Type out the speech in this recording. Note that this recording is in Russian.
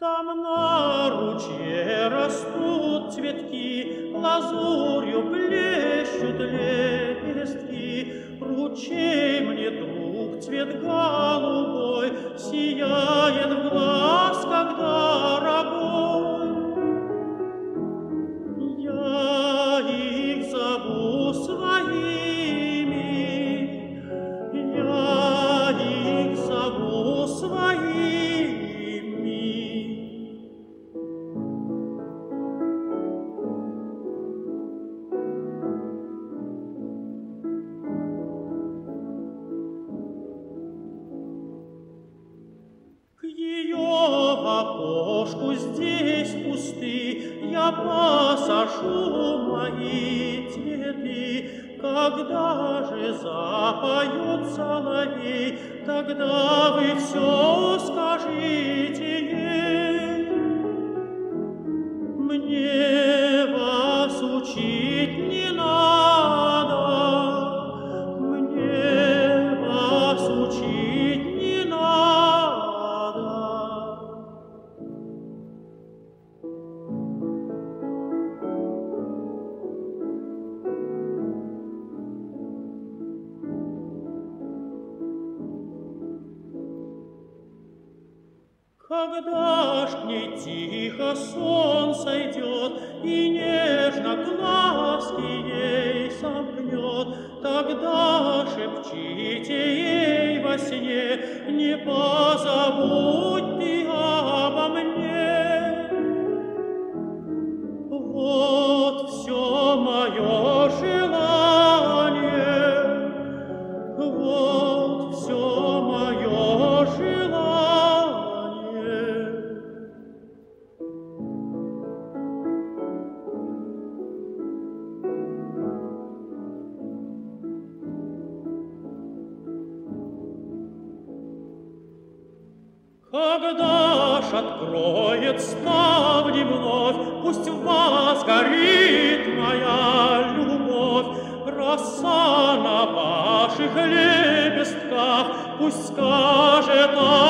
Там на ручье растут цветки, Лазурью блещут лепестки. Ручей мне, друг, цвет голубой, Сияет в глаз, окошку здесь пусты, Я посажу мои цветы. Когда же запоет соловей, Тогда вы все скажите ей. Мне вас учить не Когда ж к ней тихо сон сойдет И нежно глазки ей сомкнет, Тогда шепчите ей во сне, Не позабудь ты обо мне. Когда ж откроет ставни вновь, Пусть в вас горит моя любовь, Роса на ваших лепестках, Пусть скажет о моих